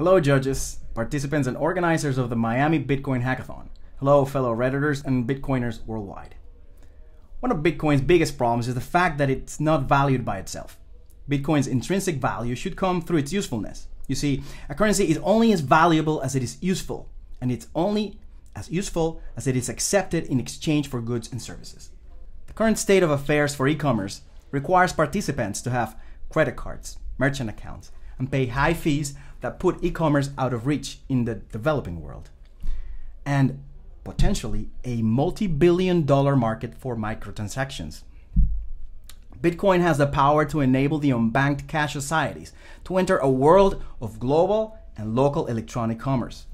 Hello, judges, participants, and organizers of the Miami Bitcoin Hackathon. Hello, fellow Redditors and Bitcoiners worldwide. One of Bitcoin's biggest problems is the fact that it's not valued by itself. Bitcoin's intrinsic value should come through its usefulness. You see, a currency is only as valuable as it is useful, and it's only as useful as it is accepted in exchange for goods and services. The current state of affairs for e commerce requires participants to have credit cards, merchant accounts, and pay high fees that put e commerce out of reach in the developing world. And potentially a multi billion dollar market for microtransactions. Bitcoin has the power to enable the unbanked cash societies to enter a world of global and local electronic commerce.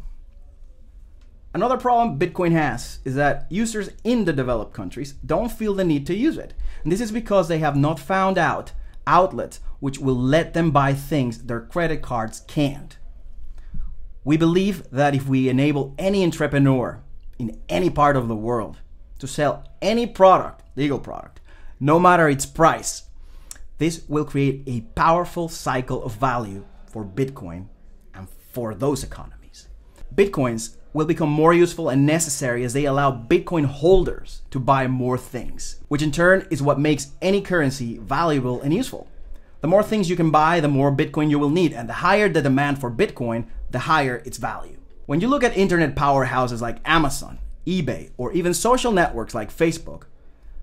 Another problem Bitcoin has is that users in the developed countries don't feel the need to use it. And this is because they have not found out outlets which will let them buy things their credit cards can't. We believe that if we enable any entrepreneur in any part of the world to sell any product, legal product, no matter its price. This will create a powerful cycle of value for Bitcoin and for those economies. Bitcoins will become more useful and necessary as they allow Bitcoin holders to buy more things, which in turn is what makes any currency valuable and useful. The more things you can buy, the more Bitcoin you will need, and the higher the demand for Bitcoin, the higher its value. When you look at internet powerhouses like Amazon, eBay, or even social networks like Facebook,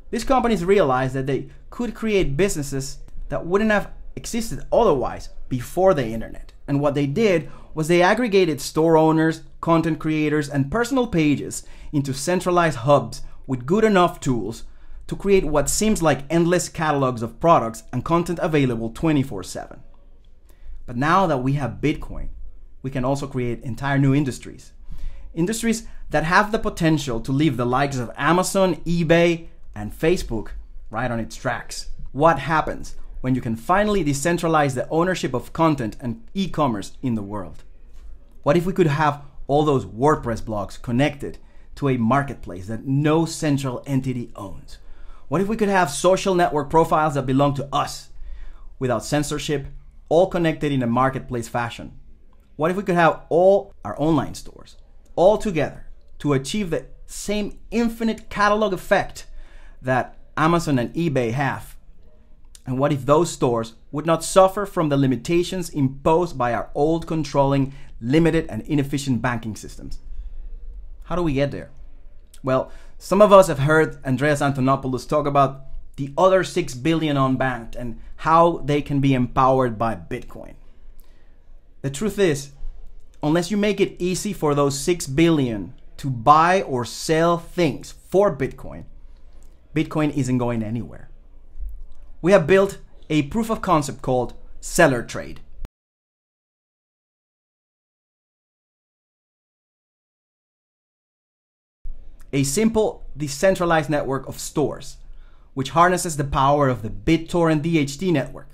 these companies realized that they could create businesses that wouldn't have existed otherwise before the internet. And what they did was they aggregated store owners, content creators, and personal pages into centralized hubs with good enough tools to create what seems like endless catalogs of products and content available 24 7. But now that we have Bitcoin, we can also create entire new industries. Industries that have the potential to leave the likes of Amazon, eBay, and Facebook right on its tracks. What happens when you can finally decentralize the ownership of content and e commerce in the world? What if we could have all those WordPress blogs connected to a marketplace that no central entity owns? What if we could have social network profiles that belong to us without censorship, all connected in a marketplace fashion? What if we could have all our online stores all together to achieve the same infinite catalog effect that Amazon and eBay have? And what if those stores would not suffer from the limitations imposed by our old controlling, limited, and inefficient banking systems? How do we get there? Well, some of us have heard Andreas Antonopoulos talk about the other 6 billion unbanked and how they can be empowered by Bitcoin. The truth is, unless you make it easy for those 6 billion to buy or sell things for Bitcoin, Bitcoin isn't going anywhere. We have built a proof of concept called Seller Trade. A simple, decentralized network of stores, which harnesses the power of the BitTorrent DHT network,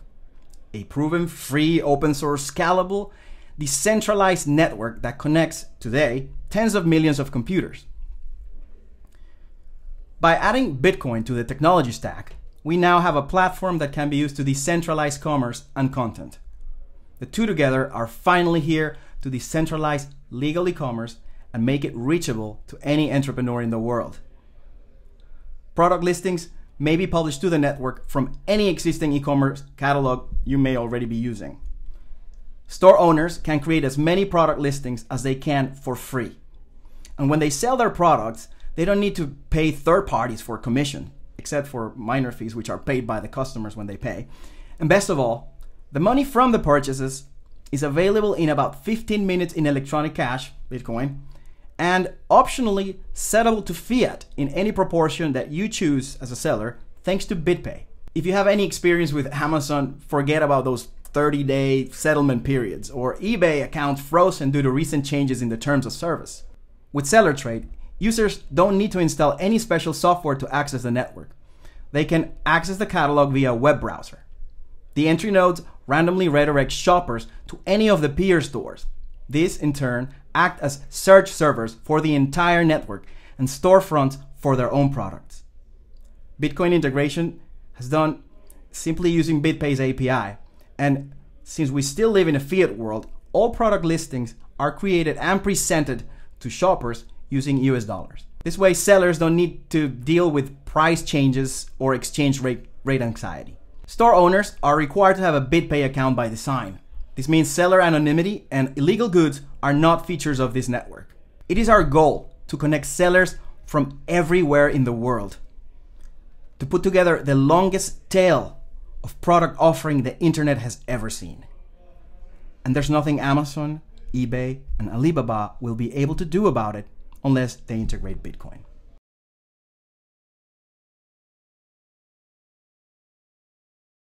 a proven free, open source, scalable, decentralized network that connects today tens of millions of computers. By adding Bitcoin to the technology stack, we now have a platform that can be used to decentralize commerce and content. The two together are finally here to decentralize legal e commerce and make it reachable to any entrepreneur in the world. Product listings may be published to the network from any existing e commerce catalog you may already be using. Store owners can create as many product listings as they can for free. And when they sell their products, they don't need to pay third parties for commission, except for minor fees, which are paid by the customers when they pay. And best of all, the money from the purchases is available in about 15 minutes in electronic cash, Bitcoin, and optionally settable to fiat in any proportion that you choose as a seller, thanks to BitPay. If you have any experience with Amazon, forget about those 30 day settlement periods, or eBay accounts frozen due to recent changes in the terms of service. With Seller Trade, Users don't need to install any special software to access the network. They can access the catalog via web browser. The entry nodes randomly redirect shoppers to any of the peer stores. These, in turn, act as search servers for the entire network and storefronts for their own products. Bitcoin integration has done simply using BitPay's API. And since we still live in a fiat world, all product listings are created and presented to shoppers using US dollars. This way, sellers don't need to deal with price changes or exchange rate, rate anxiety. Store owners are required to have a BitPay account by design. This means seller anonymity and illegal goods are not features of this network. It is our goal to connect sellers from everywhere in the world to put together the longest tail of product offering the internet has ever seen. And there's nothing Amazon, eBay, and Alibaba will be able to do about it unless they integrate Bitcoin.